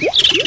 Woo!